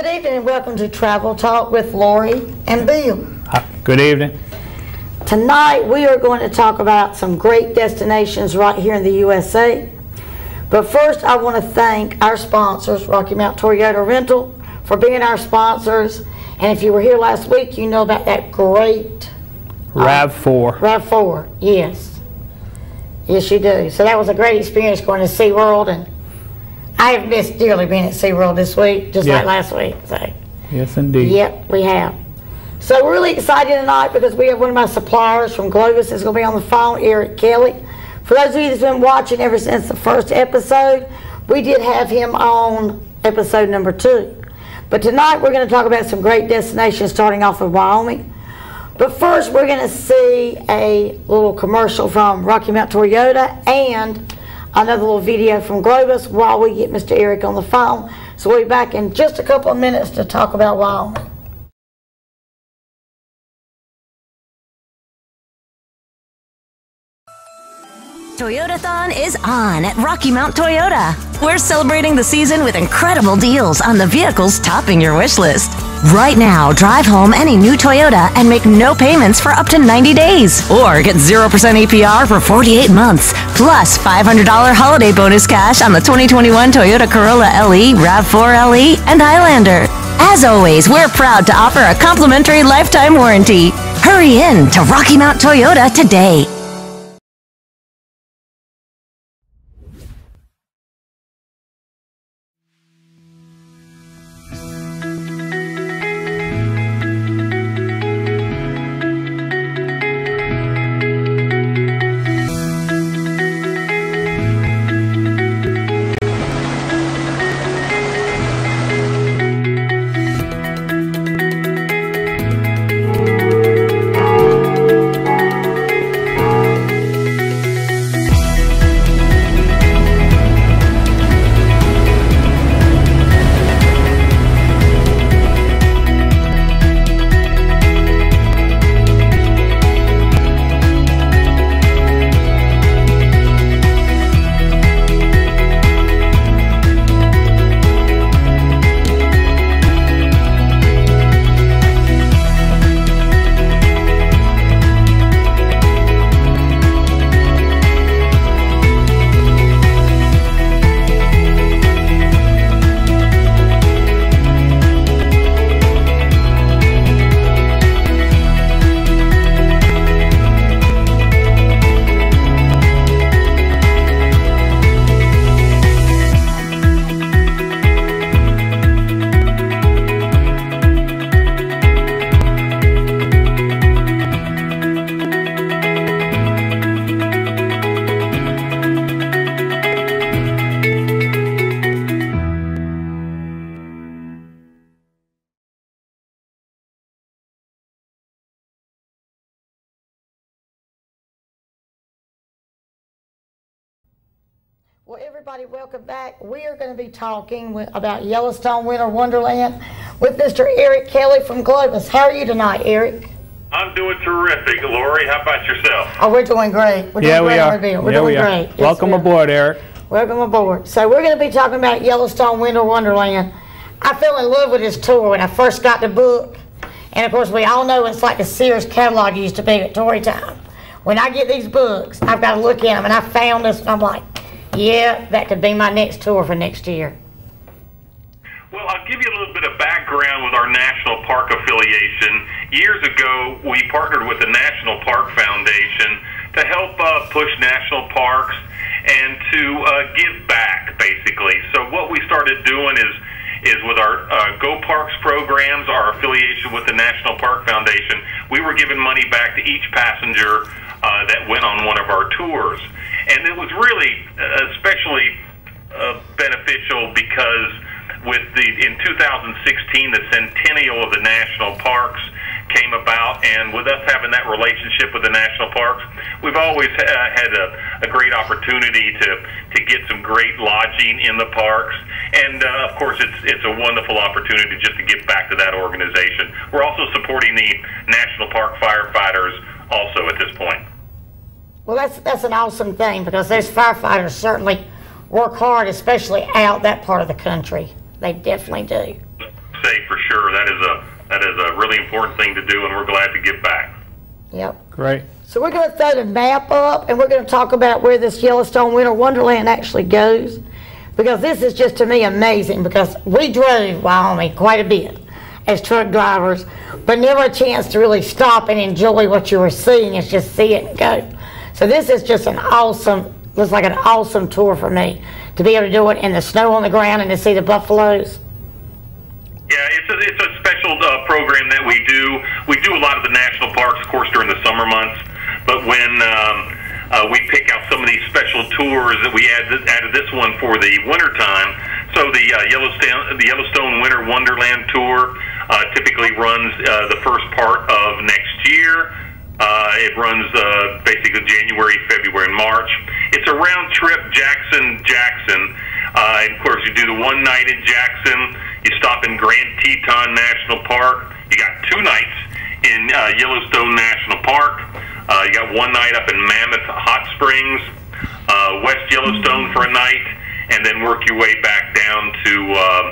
Good evening and welcome to Travel Talk with Lorie and Bill. Good evening. Tonight we are going to talk about some great destinations right here in the USA. But first, I want to thank our sponsors, Rocky Mount Toyota Rental, for being our sponsors. And if you were here last week, you know about that great uh, RAV4. RAV4. Yes. Yes, you do. So that was a great experience going to SeaWorld. And I have missed dearly being at SeaWorld this week, just Yeah. like last week. So. Yes, indeed. Yep, we have. So we're really excited tonight because we have one of my suppliers from Globus that's going to be on the phone, Eric Kelley. For those of you that's been watching ever since the first episode, we did have him on episode number two. But tonight we're going to talk about some great destinations starting off with Wyoming. But first we're going to see a little commercial from Rocky Mount Toyota and another little video from Globus while we get Mr. Eric on the phone. So we'll be back in just a couple of minutes to talk about Wyoming. Toyotathon is on at Rocky Mount Toyota. We're celebrating the season with incredible deals on the vehicles topping your wish list. Right now, drive home any new Toyota and make no payments for up to 90 days. Or get 0% APR for 48 months, plus $500 holiday bonus cash on the 2021 Toyota Corolla LE, RAV4 LE, and Highlander. As always, we're proud to offer a complimentary lifetime warranty. Hurry in to Rocky Mount Toyota today. Well, everybody, welcome back. We are going to be talking with, about Yellowstone Winter Wonderland with Mr. Eric Kelley from Globus. How are you tonight, Eric? I'm doing terrific, Lorie. How about yourself? Oh, we're doing great. We're doing Yeah, we great, are. We're yeah, doing we are. great. Yes, Welcome we are. aboard, Eric. Welcome aboard. So we're going to be talking about Yellowstone Winter Wonderland. I fell in love with this tour when I first got the book. And of course, we all know it's like a Sears catalog used to be at Tory Time. When I get these books, I've got to look at them. And I found this, and I'm like, yeah, that could be my next tour for next year. Well, I'll give you a little bit of background with our national park affiliation. Years ago, we partnered with the National Park Foundation to help uh, push national parks and to uh, give back, basically. So what we started doing is is with our uh, Go Parks programs, our affiliation with the National Park Foundation, we were giving money back to each passenger uh, that went on one of our tours. And it was really uh, especially uh, beneficial because with the in 2016 the centennial of the national parks came about, and with us having that relationship with the national parks, we've always uh, had a, a great opportunity to to get some great lodging in the parks, and uh, of course it's it's a wonderful opportunity just to give back to that organization. We're also supporting the national park firefighters also at this point. Well, that's that's an awesome thing because those firefighters certainly work hard, especially out that part of the country. They definitely do. Say for sure that is a that is a really important thing to do, and we're glad to give back. Yep. Great. So we're going to throw the map up, and we're going to talk about where this Yellowstone Winter Wonderland actually goes, because this is just to me amazing. Because we drove Wyoming quite a bit as truck drivers, but never a chance to really stop and enjoy what you were seeing. It's just see it and go. So this is just an awesome, looks like an awesome tour for me to be able to do it in the snow on the ground and to see the buffaloes. Yeah, it's a, it's a special uh, program that we do. We do a lot of the national parks, of course, during the summer months. But when um, uh, we pick out some of these special tours, that we add added this one for the winter time. So the uh, Yellowstone the Yellowstone Winter Wonderland tour uh, typically runs uh, the first part of next year. Uh, it runs uh, basically January, February, and March. It's a round trip, Jackson, Jackson. Uh, and of course, you do the one night in Jackson. You stop in Grand Teton National Park. You got two nights in uh, Yellowstone National Park. Uh, you got one night up in Mammoth Hot Springs, uh, West Yellowstone for a night, and then work your way back down to uh,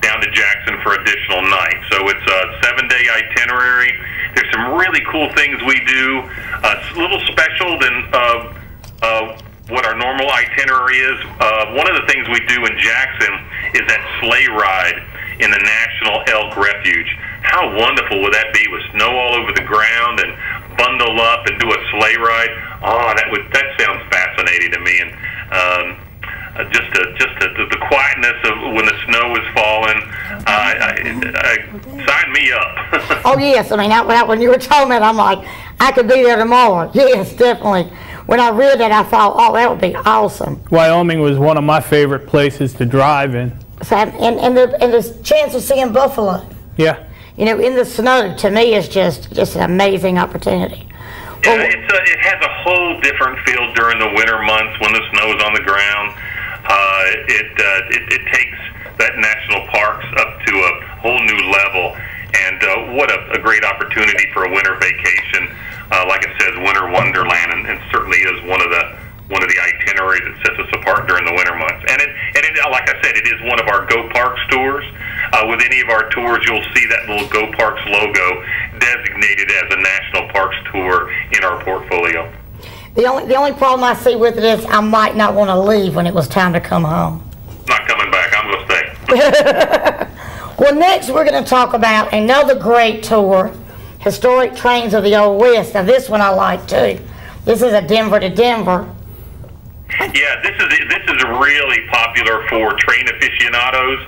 down to Jackson for additional nights. So it's a seven-day itinerary. There's some really cool things we do. Uh, a little special than uh, uh, what our normal itinerary is. Uh, one of the things we do in Jackson is that sleigh ride in the National Elk Refuge. How wonderful would that be with snow all over the ground and bundle up and do a sleigh ride? Oh, that would that sounds fascinating to me. And um, uh, just a, just a, the, the quietness of when the snow is falling. Uh, I, I, sign me up. Oh yes, I mean that, that when you were telling about, it, I'm like, I could be there tomorrow. Yes, definitely. When I read that, I thought, oh, that would be awesome. Wyoming was one of my favorite places to drive in. So, and and the and the chance of seeing buffalo, Yeah. you know, in the snow, to me is just just an amazing opportunity. Yeah, it's a, it has a whole different feel during the winter months when the snow is on the ground. Uh, it, uh, it it takes that national parks up to a whole new level, and uh, what a, a great opportunity for a winter vacation. Uh, like it says, winter wonderland, and, and certainly is one of the one of the itineraries that sets us apart during the winter months. And it and it, like I said, it is one of our Go Parks tours. Uh, with any of our tours, you'll see that little Go Parks logo designated as a national parks tour in our portfolio. The only the only problem I see with it is I might not want to leave when it was time to come home. Not coming back. I'm going to stay. Well, next we're going to talk about another great tour, historic trains of the Old West. Now this one I like too. This is a Denver to Denver. Yeah, this is this is really popular for train aficionados.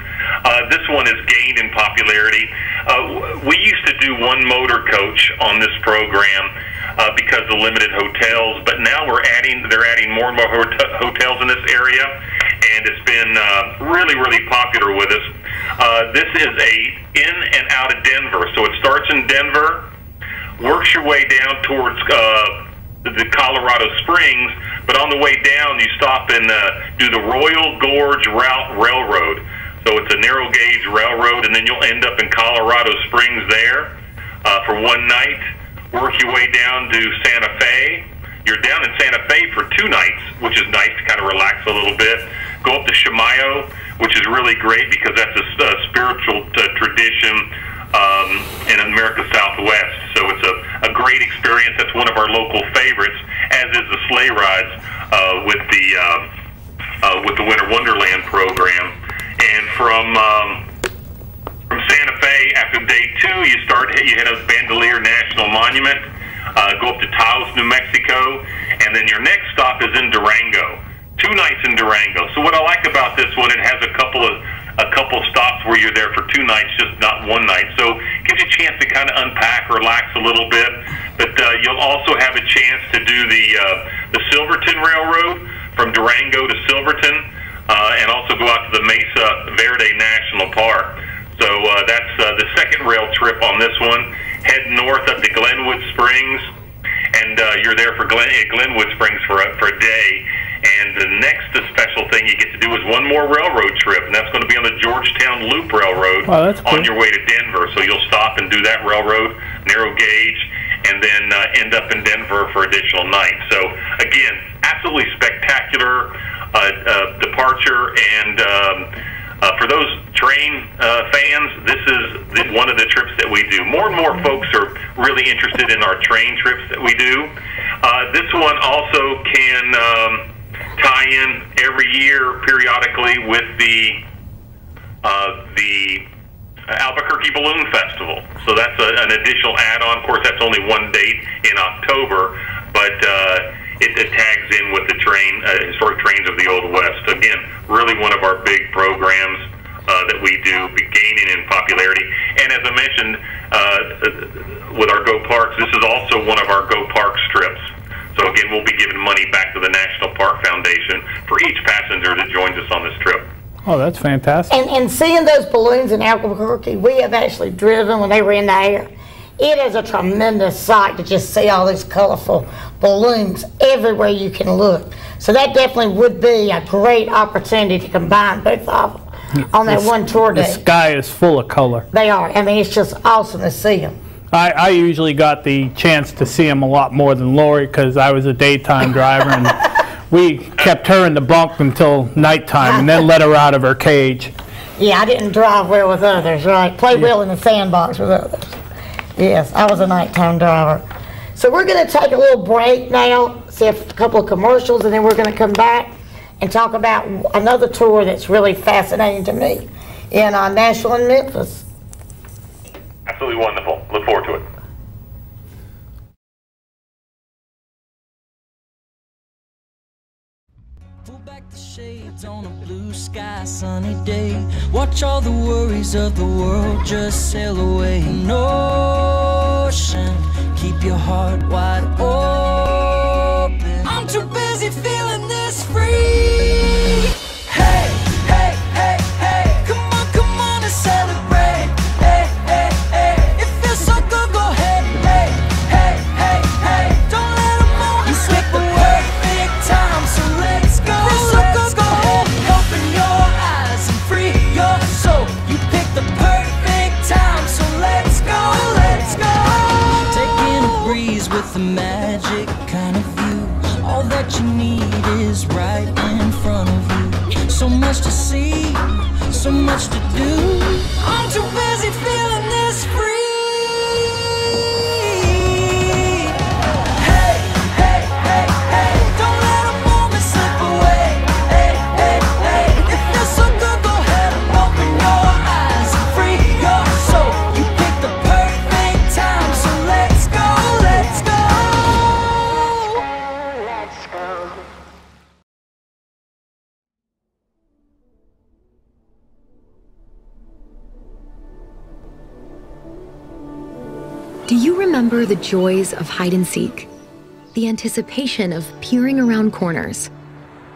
Uh, this one has gained in popularity. Uh, we used to do one motor coach on this program uh, because of limited hotels, but now we're adding they're adding more and more hot- hotels in this area, and it's been uh, really really popular with us. Uh, this is a in and out of Denver, so it starts in Denver, works your way down towards. Uh, the Colorado Springs, but on the way down, you stop and uh, do the Royal Gorge Route Railroad. So it's a narrow gauge railroad, and then you'll end up in Colorado Springs there uh, for one night. Work your way down to Santa Fe. You're down in Santa Fe for two nights, which is nice to kind of relax a little bit. Go up to Chimayo, which is really great because that's a, a spiritual uh, tradition um, in America Southwest. So it's a, a great experience. That's one of our local favorites, as is the sleigh rides uh, with the um, uh, with the Winter Wonderland program. And from um, from Santa Fe, after day two, you start you head up Bandelier National Monument, uh, go up to Taos, New Mexico, and then your next stop is in Durango. Two nights in Durango. So what I like about this one, it has a couple of a couple stops where you're there for two nights, just not one night. So you a chance to kind of unpack, relax a little bit. But uh, you'll also have a chance to do the uh, the Silverton Railroad from Durango to Silverton, uh, and also go out to the Mesa Verde National Park. So uh, that's uh, the second rail trip on this one. Head north up to Glenwood Springs, and uh, you're there for Glen, Glenwood Springs for a, for a day. And the next special thing you get to do is one more railroad trip, and that's going to be on the Georgetown Loop Railroad Oh, cool. on your way to Denver. So you'll stop and do that railroad, narrow gauge, and then uh, end up in Denver for additional nights. So again, absolutely spectacular uh, uh, departure, and um, uh, for those train uh, fans, this is the, one of the trips that we do. More and more folks are really interested in our train trips that we do. Uh, this one also can um, tie in every year periodically with the uh, the Albuquerque Balloon Festival. So that's a, an additional add-on. Of course, that's only one date in October, but uh, it, it tags in with the train, uh, historic trains of the Old West. Again, really one of our big programs uh, that we do, gaining in popularity. And as I mentioned, uh, with our Go Parks, this is also one of our Go Parks trips. So again, we'll be giving money back to the National Park Foundation for each passenger that joins us on this trip. Oh, that's fantastic. And, and seeing those balloons in Albuquerque, we have actually driven when they were in the air. It is a tremendous sight to just see all these colorful balloons everywhere you can look. So that definitely would be a great opportunity to combine both of them on that The one tour day. The sky is full of color. They are. I mean, it's just awesome to see them. I, I usually got the chance to see them a lot more than Lorie because I was a daytime driver and we kept her in the bunk until nighttime and then let her out of her cage. Yeah, I didn't drive well with others, right? Play well in the sandbox with others. Yes, I was a nighttime driver. So we're going to take a little break now, see a couple of commercials, and then we're going to come back and talk about another tour that's really fascinating to me in uh, Nashville and Memphis. Absolutely wonderful. Look forward to it. The shades on a blue sky, sunny day. Watch all the worries of the world just sail away. An ocean, keep your heart wide open. I'm too busy feeling this free. Joys of hide and seek? The anticipation of peering around corners?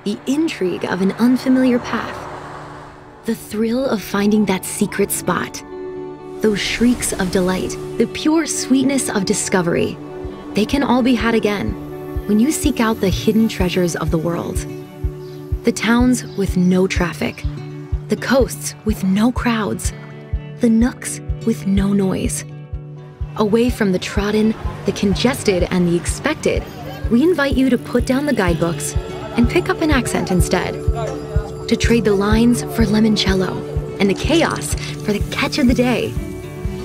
The intrigue of an unfamiliar path? The thrill of finding that secret spot? Those shrieks of delight, the pure sweetness of discovery, they can all be had again when you seek out the hidden treasures of the world. The towns with no traffic, the coasts with no crowds, the nooks with no noise. Away from the trodden, the congested, and the expected, we invite you to put down the guidebooks and pick up an accent instead. To trade the lines for limoncello and the chaos for the catch of the day.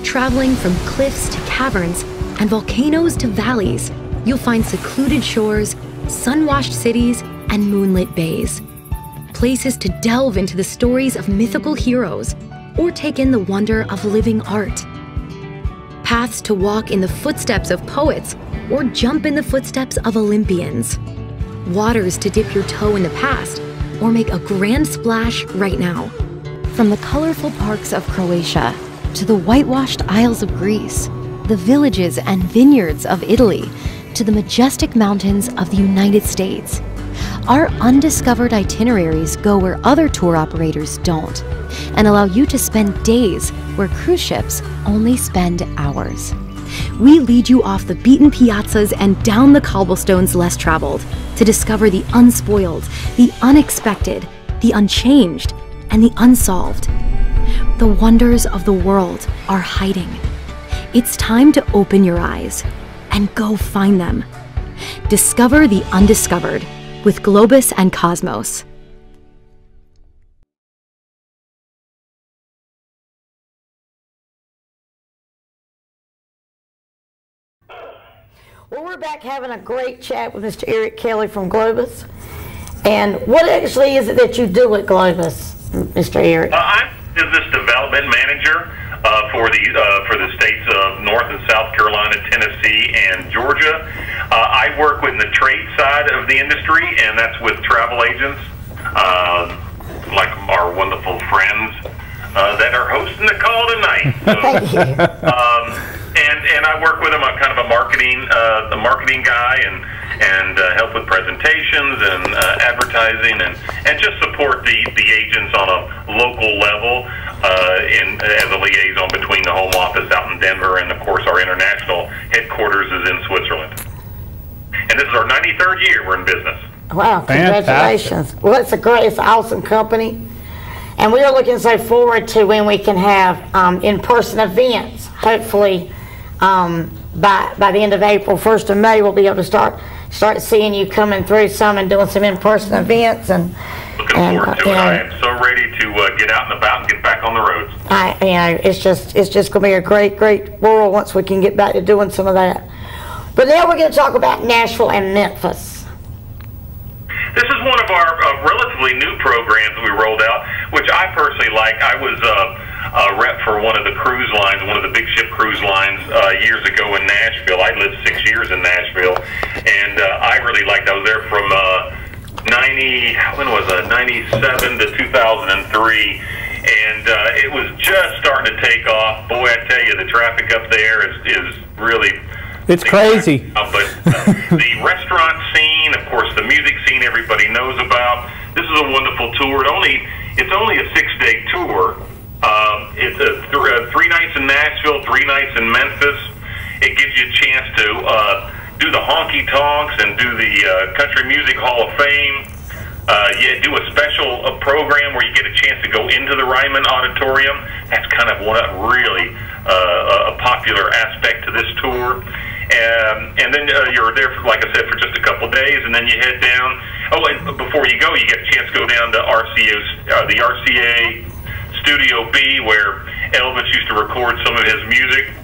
Traveling from cliffs to caverns and volcanoes to valleys, you'll find secluded shores, sun washed cities, and moonlit bays. Places to delve into the stories of mythical heroes or take in the wonder of living art paths to walk in the footsteps of poets or jump in the footsteps of Olympians, waters to dip your toe in the past or make a grand splash right now. From the colorful parks of Croatia to the whitewashed isles of Greece, the villages and vineyards of Italy, to the majestic mountains of the United States. Our undiscovered itineraries go where other tour operators don't and allow you to spend days where cruise ships only spend hours. We lead you off the beaten piazzas and down the cobblestones less traveled to discover the unspoiled, the unexpected, the unchanged, and the unsolved. The wonders of the world are hiding. It's time to open your eyes and go find them. Discover the undiscovered with Globus and Cosmos. We're back having a great chat with Mr. Eric Kelley from Globus. And what actually is it that you do at Globus, Mr. Eric? Uh, I'm business development manager uh, for the uh, for the states of North and South Carolina, Tennessee, and Georgia. Uh, I work with the trade side of the industry, and that's with travel agents, uh, like our wonderful friends uh, that are hosting the call tonight. So, Thank you. um, and and I work with them. I'm kind of a marketing uh, the marketing guy and and uh, help with presentations and uh, advertising and and just support the the agents on a local level uh, in as a liaison between the home office out in Denver and of course our international headquarters is in Switzerland. And this is our 93rd year we're in business. Wow, Fantastic. congratulations. Well, it's a great, it's an awesome company. And we are looking so forward to when we can have um, in-person events. Hopefully, um, by, by the end of April, 1st of May, we'll be able to start, start seeing you coming through some and doing some in-person events and. Looking and, forward to uh, it. you I am so ready to uh, get out and about and get back on the roads. I, you know, it's just, it's just gonna be a great, great world once we can get back to doing some of that. But now we're gonna talk about Nashville and Memphis. This is one of our uh, relatively new programs that we rolled out, which I personally like. I was uh, rep for one of the cruise lines, one of the big ship cruise lines uh, years ago in Nashville. I lived six years in Nashville, and uh, I really liked. I was there from uh, 90. When was it? 97 to 2003 and uh, it was just starting to take off. Boy, I tell you, the traffic up there is, is really It's crazy. uh, but uh, the restaurant scene, of course, the music scene, everybody knows about. This is a wonderful tour. It only it's only a six day tour. Um, it's a th- uh, three nights in Nashville, three nights in Memphis. It gives you a chance to uh, do the honky tonks and do the uh, Country Music Hall of Fame. Uh, you do a special uh, program where you get a chance to go into the Ryman Auditorium. That's kind of one of really uh, a popular aspect to this tour. Um, and then uh, you're there, for, like I said, for just a couple days, and then you head down. Oh, and before you go, you get a chance to go down to RCA, uh, the RCA Studio B, where Elvis used to record some of his music.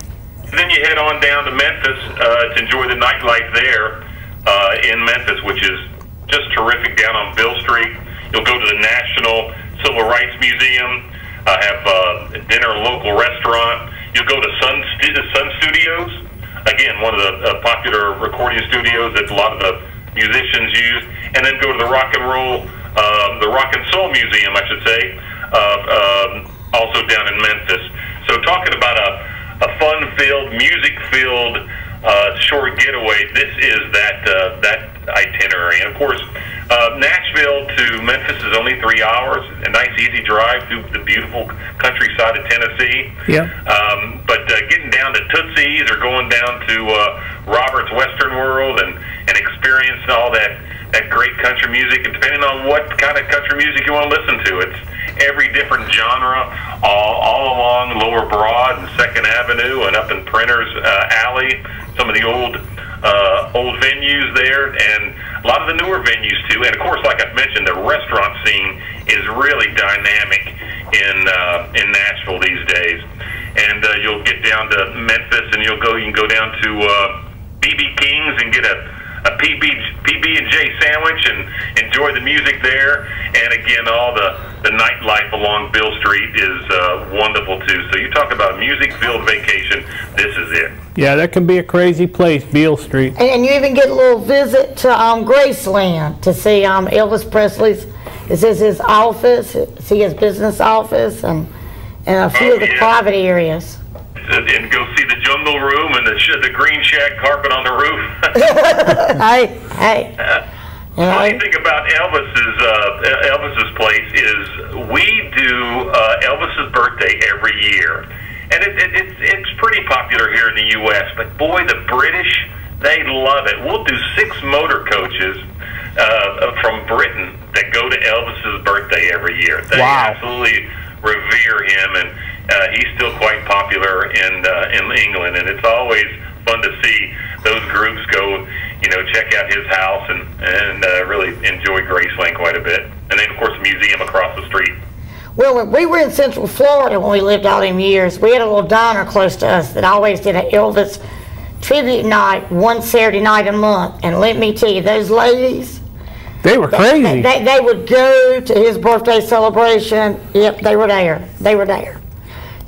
And then you head on down to Memphis uh, to enjoy the nightlife there uh, in Memphis, which is just terrific down on Beale Street. You'll go to the National Civil Rights Museum, uh, have uh, dinner at a local restaurant. You'll go to Sun, Stu- Sun Studios, again, one of the uh, popular recording studios that a lot of the musicians use, and then go to the Rock and Roll, um, the Rock and Soul Museum, I should say, uh, um, also down in Memphis. So talking about a, a fun-filled, music-filled uh, short getaway, this is that uh, that itinerary. And of course, uh, Nashville to Memphis is only three hours, a nice easy drive through the beautiful countryside of Tennessee. Yeah. Um, but uh, getting down to Tootsie's or going down to uh, Robert's Western World and, and experiencing all that, that great country music, and depending on what kind of country music you want to listen to, it's every different genre, all, all along Lower Broad and Second Avenue and up in Printers uh, Alley, some of the old uh, old venues there, and a lot of the newer venues too. And of course, like I've mentioned, the restaurant scene is really dynamic in uh, in Nashville these days. And uh, you'll get down to Memphis, and you'll go. You can go down to uh, BB King's and get a a PB PB and J sandwich and enjoy enjoy the music there. And again, all the, the nightlife along Beale Street is uh, wonderful too. So you talk about music filled vacation, this is it. Yeah, that can be a crazy place, Beale Street. And, and you even get a little visit to um, Graceland to see um, Elvis Presley's. This is his office, see his business office, and and a few Oh, of the yeah. private areas. And go see the jungle room and the, sh- the green shack carpet on the roof. hey, hey. Know, Funny thing about Elvis's uh, Elvis's place is we do uh, Elvis's birthday every year, and it, it, it's it's pretty popular here in the U.S. But boy, the British they love it. We'll do six motor coaches uh, from Britain that go to Elvis's birthday every year. They Wow. absolutely revere him, and uh, he's still quite popular in uh, in England. And it's always fun to see those groups go, you know, check out his house and and uh, really enjoy Graceland quite a bit. And then, of course, the museum across the street. Well, when we were in Central Florida when we lived all them years, we had a little diner close to us that always did an Elvis tribute night one Saturday night a month. And let me tell you, those ladies, They were crazy. they, they would go to his birthday celebration. Yep, they were there. They were there.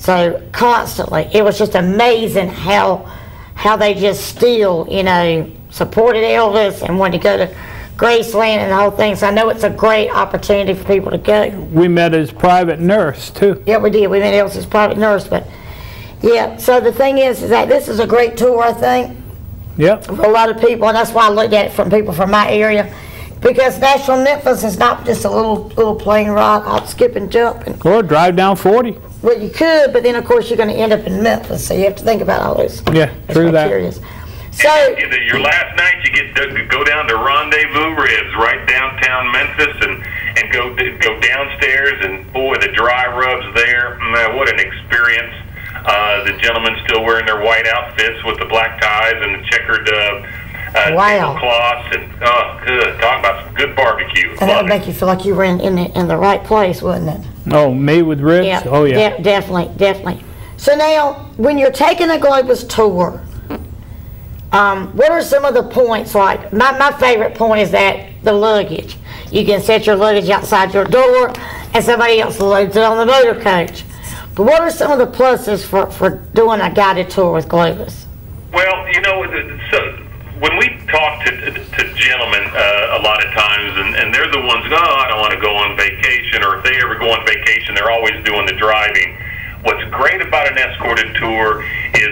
So constantly, it was just amazing how how they just still, you know, supported Elvis and wanted to go to Graceland and the whole thing. So I know it's a great opportunity for people to go. We met his private nurse, too. Yeah, we did. We met Elvis's private nurse, but yeah. So the thing is, is that this is a great tour, I think, Yep. for a lot of people, and that's why I looked at it from people from my area, because Nashville, Memphis is not just a little little plane ride, hop, skip, and jump. And Or drive down 40. Well, you could, but then of course you're going to end up in Memphis, so you have to think about all those. Yeah, those true that. criterias. So You know, your last night, you get to go down to Rendezvous Ribs right downtown Memphis and and go go downstairs and boy, the dry rubs there. Man, what an experience! Uh, the gentlemen still wearing their white outfits with the black ties and the checkered uh, uh, Wow. tablecloths and oh, good. Talk about some good barbecue. and that would make you feel like you were in in the, in the right place, wouldn't it? Oh, made with ribs? Yeah. oh, yeah. de- definitely, definitely. So now, when you're taking a Globus tour, um, what are some of the points? Like my, my favorite point is that the luggage. You can set your luggage outside your door, and somebody else loads it on the motor coach. But what are some of the pluses for, for doing a guided tour with Globus? Well, you know, so when we talk to, to gentlemen uh, a lot of times, and, and they're the ones, oh, I don't want to go on vacation, or if they ever go on vacation, they're always doing the driving. What's great about an escorted tour is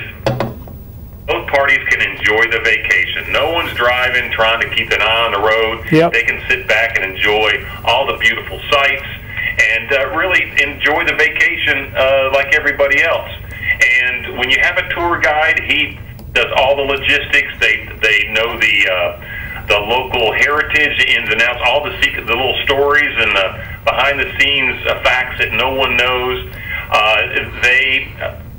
both parties can enjoy the vacation. No one's driving, trying to keep an eye on the road. Yep. They can sit back and enjoy all the beautiful sights and uh, really enjoy the vacation uh, like everybody else. And when you have a tour guide, he does all the logistics. They they know the uh, the local heritage, the ins and outs, all the secret, the little stories and the behind the scenes uh, facts that no one knows. Uh, they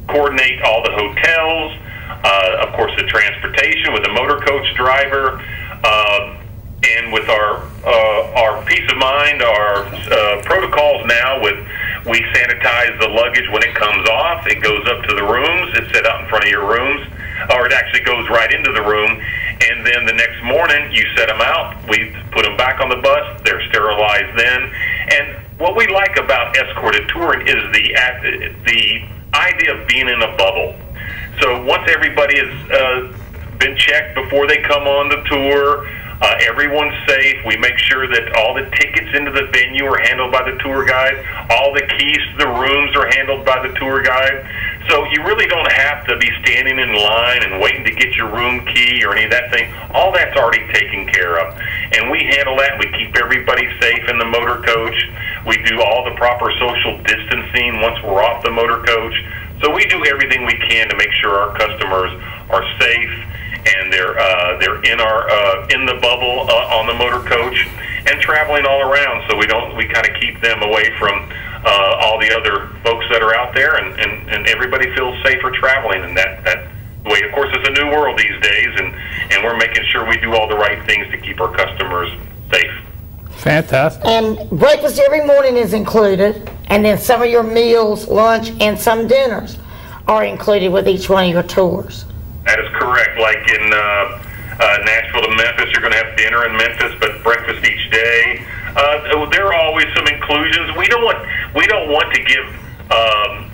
coordinate all the hotels, uh, of course, the transportation with the motor coach driver. Uh, and with our uh, our peace of mind, our uh, protocols now with we sanitize the luggage when it comes off. It goes up to the rooms. It's set out in front of your rooms, or it actually goes right into the room. And then the next morning, you set them out. We put them back on the bus. They're sterilized then. And what we like about escorted touring is the the idea of being in a bubble. So once everybody has uh, been checked before they come on the tour. Uh, everyone's safe. We make sure that all the tickets into the venue are handled by the tour guide. All the keys to the rooms are handled by the tour guide. So you really don't have to be standing in line and waiting to get your room key or any of that thing. All that's already taken care of. And we handle that. We keep everybody safe in the motor coach. We do all the proper social distancing once we're off the motor coach. So we do everything we can to make sure our customers are safe and they're uh, they're in our uh, in the bubble uh, on the motor coach and traveling all around. So we don't we kind of keep them away from uh, all the other folks that are out there, and, and, and everybody feels safer traveling in that that way. Of course, it's a new world these days, and and we're making sure we do all the right things to keep our customers safe. Fantastic. And breakfast every morning is included, and then some of your meals, lunch, and some dinners are included with each one of your tours. That is correct. Like in uh, uh, Nashville to Memphis, you're going to have dinner in Memphis, but breakfast each day. Uh, there are always some inclusions. We don't want to give um,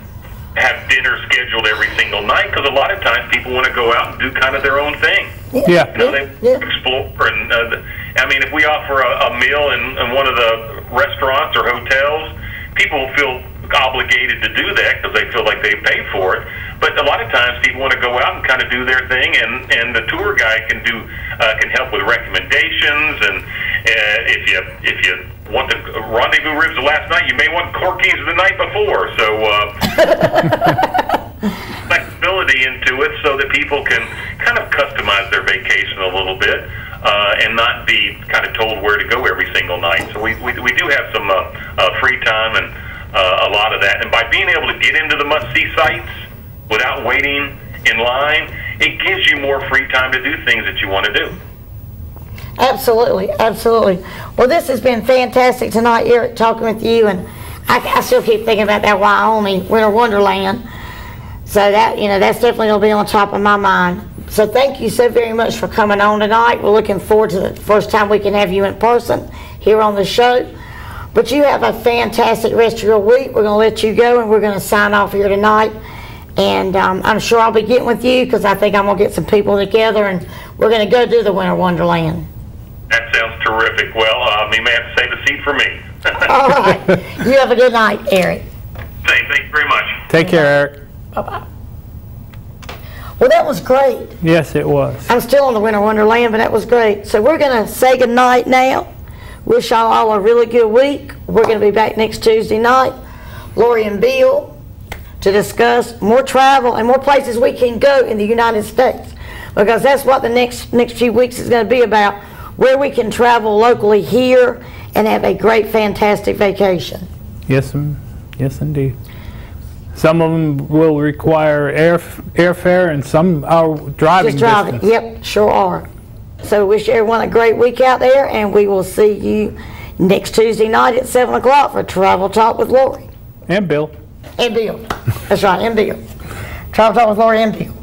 have dinner scheduled every single night because a lot of times people want to go out and do kind of their own thing. Yeah. You know, they Yeah. explore and uh, the- I mean, if we offer a, a meal in, in one of the restaurants or hotels, people feel obligated to do that because they feel like they paid for it. But a lot of times, people want to go out and kind of do their thing, and and the tour guide can do uh, can help with recommendations. And uh, if you if you want the rendezvous ribs the last night, you may want Corky's the night before. So. Uh, flexibility into it so that people can kind of customize their vacation a little bit uh, and not be kind of told where to go every single night. So we, we, we do have some uh, uh, free time and uh, a lot of that. And by being able to get into the must-see sites without waiting in line, it gives you more free time to do things that you want to do. Absolutely, absolutely. Well, this has been fantastic tonight, Eric, talking with you, and I, I still keep thinking about that Wyoming Winter Wonderland. So that you know, that's definitely gonna be on top of my mind. So thank you so very much for coming on tonight. We're looking forward to the first time we can have you in person here on the show. But you have a fantastic rest of your week. We're gonna let you go, and we're gonna sign off here tonight. And um, I'm sure I'll be getting with you because I think I'm gonna get some people together, and we're gonna go do the Winter Wonderland. That sounds terrific. Well, um, you may have to save a seat for me. All right. You have a good night, Eric. Thank thank you very much. Take care, Eric. Bye-bye. Well, that was great. Yes, it was. I'm still on the Winter Wonderland, but that was great. So we're going to say goodnight now. Wish y'all all a really good week. We're going to be back next Tuesday night, Lorie and Bill, to discuss more travel and more places we can go in the United States. Because that's what the next next few weeks is going to be about, where we can travel locally here and have a great, fantastic vacation. Yes, yes, indeed. Some of them will require air airfare, and some are driving Just driving. distance. Yep, sure are. So wish everyone a great week out there, and we will see you next Tuesday night at 7 o'clock for Travel Talk with Lorie And Bill. and Bill. That's right, and Bill. Travel Talk with Lorie and Bill.